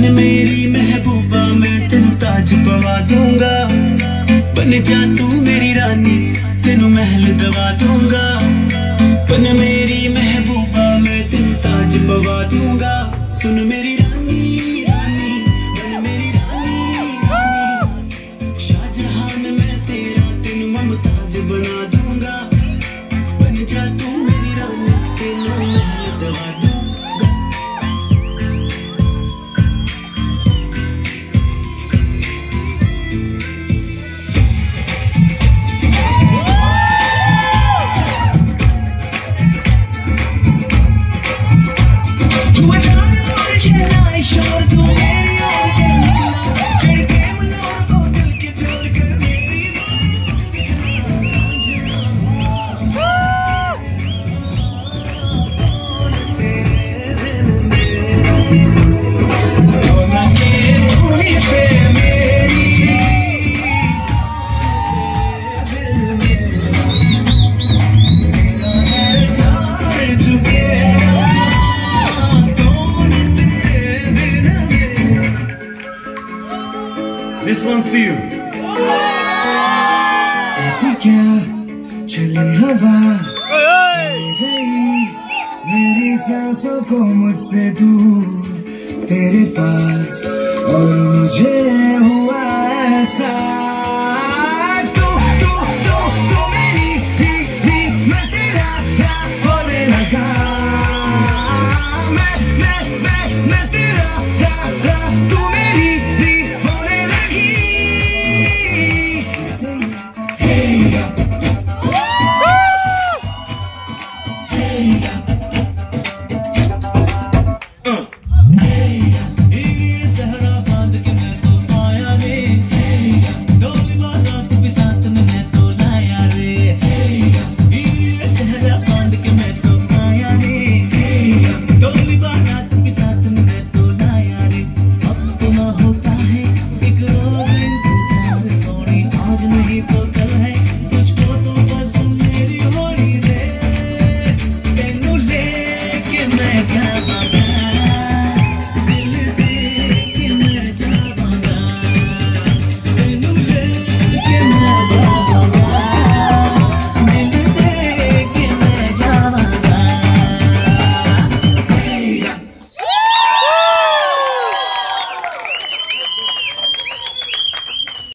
बन मेरी महबूबा, मैं तेन ताज पवा दूँगा। बन जा तू मेरी रानी, तेन महल दवा दूँगा। बन मेरी महबूबा This one's for you. ऐसी क्या चली हवा ले गई मेरी सांसों को मुझसे दूर तेरे पास और मुझे हुआ ऐसा